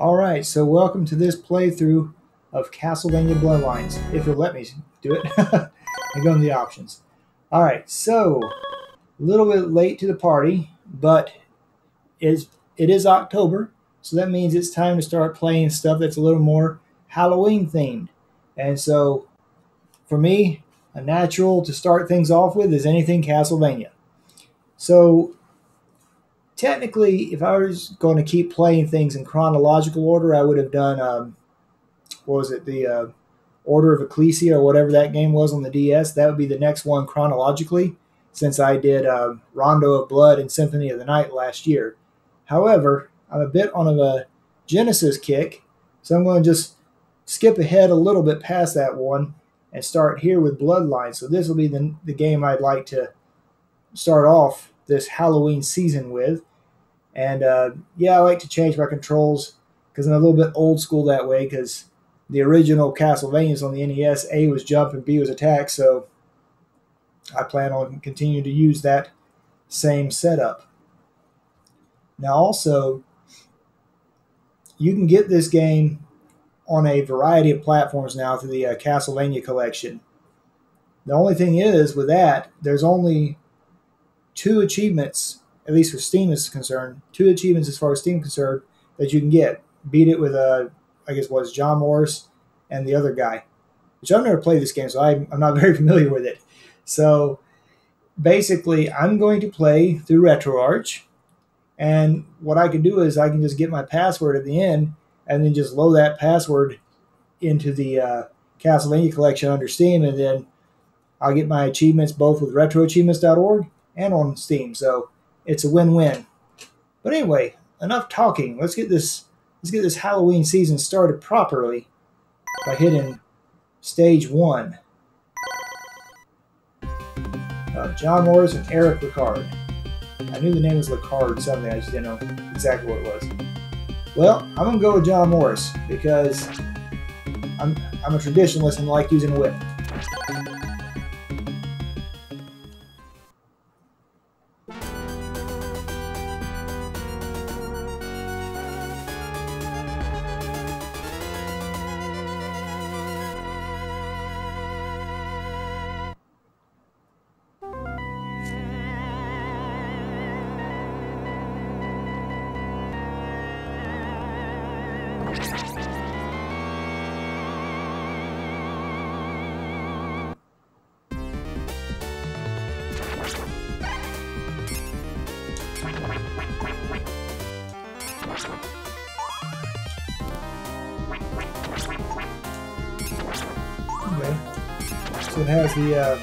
Alright, so welcome to this playthrough of Castlevania Bloodlines, if you'll let me do it. and go in the options. Alright, so, a little bit late to the party, but it's, it is October, so that means it's time to start playing stuff that's a little more Halloween themed. And so, for me, a natural to start things off with is anything Castlevania. So, technically, if I was going to keep playing things in chronological order, I would have done, um, what was it, the uh, Order of Ecclesia or whatever that game was on the DS. That would be the next one chronologically, since I did uh, Rondo of Blood and Symphony of the Night last year. However, I'm a bit on a Genesis kick, so I'm going to just skip ahead a little bit past that one and start here with Bloodline. So this will be the, the game I'd like to start off this Halloween season with. And uh, yeah, I like to change my controls because I'm a little bit old school that way because the original Castlevanias on the NES, A was jump and B was attack. So I plan on continuing to use that same setup. Now, also, you can get this game on a variety of platforms now through the uh, Castlevania collection. The only thing is, with that, there's only two achievements at least for Steam is concerned, two achievements as far as Steam concerned that you can get. Beat it with a, I guess was John Morris and the other guy, which I've never played this game, so I'm, I'm not very familiar with it. So basically, I'm going to play through RetroArch, and what I can do is I can just get my password at the end, and then just load that password into the uh, Castlevania collection under Steam, and then I'll get my achievements both with RetroAchievements.org and on Steam. So it's a win-win. But anyway, enough talking. Let's get this let's get this Halloween season started properly by hitting stage one. Uh, John Morris and Eric Lecarde. I knew the name was Lecarde something, I just didn't know exactly what it was. Well, I'm gonna go with John Morris because I'm I'm a traditionalist and like using whip. Has the uh,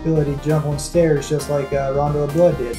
ability to jump on stairs just like uh, Rondo of Blood did.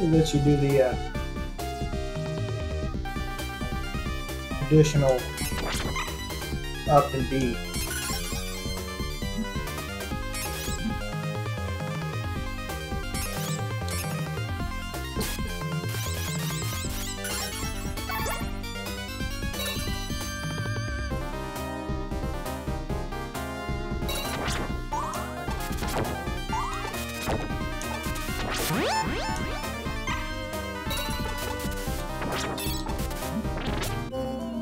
Let you do the uh, additional up and B.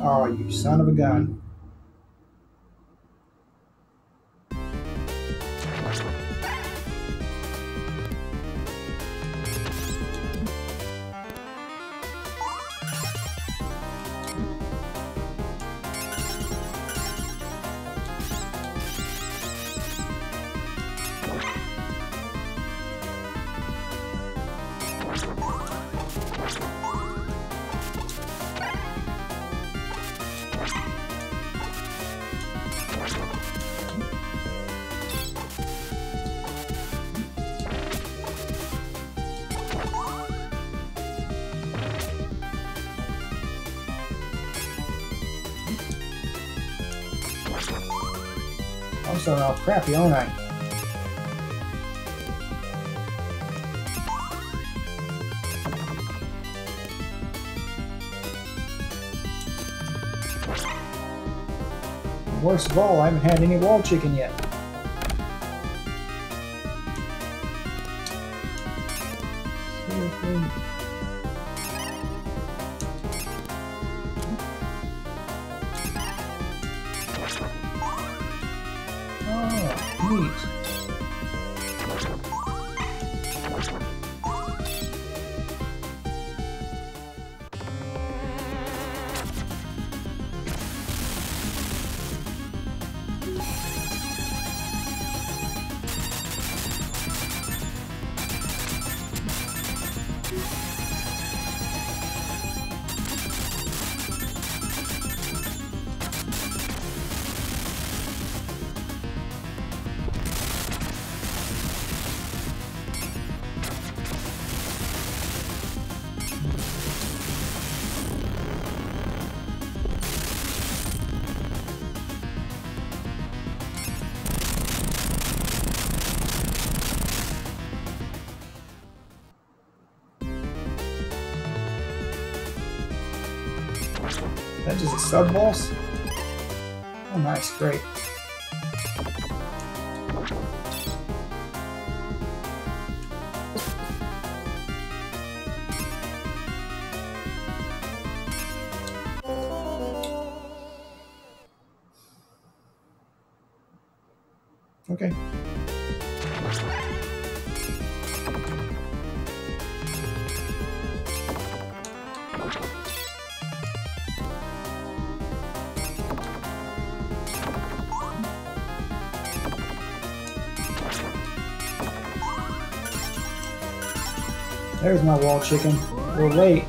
Oh, you son of a gun. I'm starting off crappy, aren't I? Worst of all, I haven't had any wall chicken yet. Oh, That just a sub boss? Oh, nice, great. Okay. There's my wall chicken. We're late.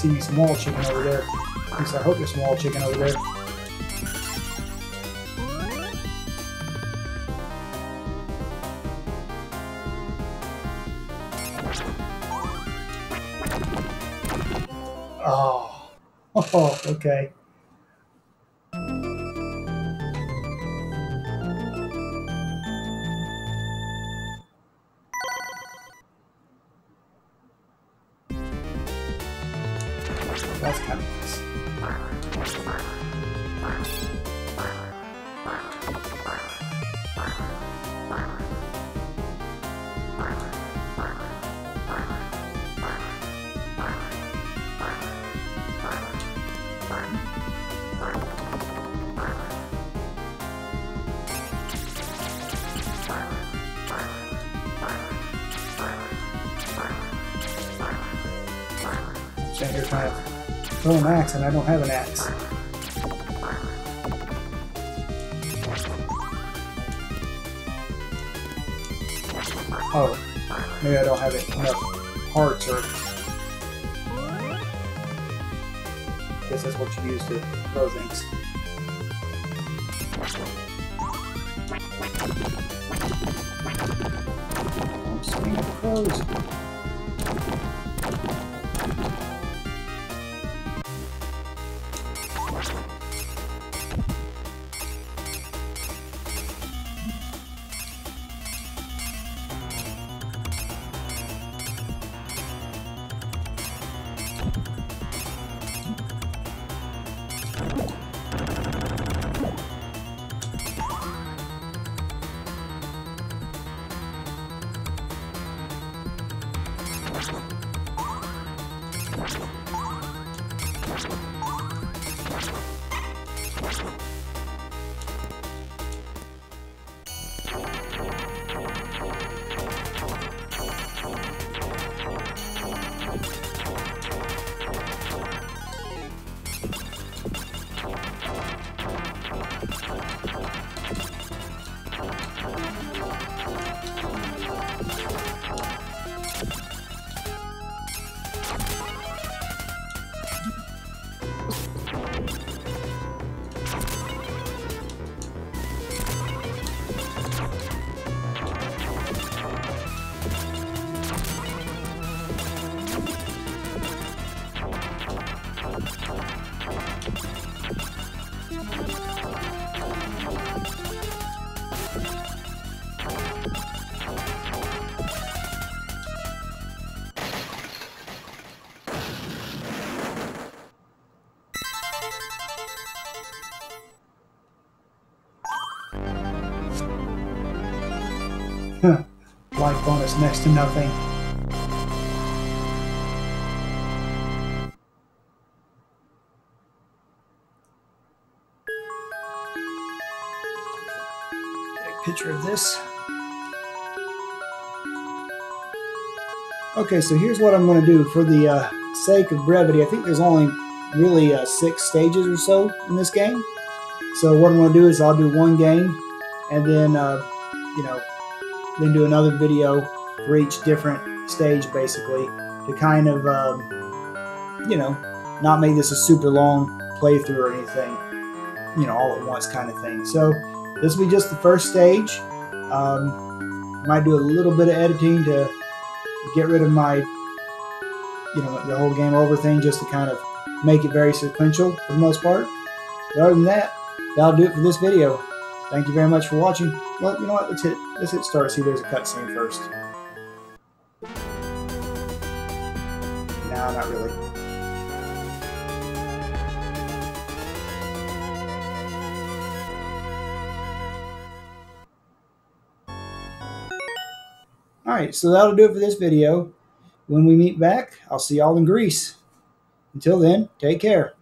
See me some wall chicken over there. At least I hope there's some wall chicken over there. Oh. Oh, okay. Throw an axe and I don't have an axe. Oh, maybe I don't have enough hearts or... I guess that's what you use to throw things. Swing of crows. Life bonus next to nothing. picture of this. Okay, so here's what I'm going to do for the uh, sake of brevity. I think there's only really uh, six stages or so in this game. So what I'm going to do is I'll do one game and then, uh, you know, then do another video for each different stage, basically, to kind of, um, you know, not make this a super long playthrough or anything, you know, all at once kind of thing. So this will be just the first stage. Um, might do a little bit of editing to get rid of my, you know, the whole game over thing, just to kind of make it very sequential for the most part. But other than that, that'll do it for this video. Thank you very much for watching. Well, you know what? Let's hit let's hit start. See, there's a cutscene first. Nah, not really. Alright, so that'll do it for this video. When we meet back, I'll see y'all in Greece. Until then, take care.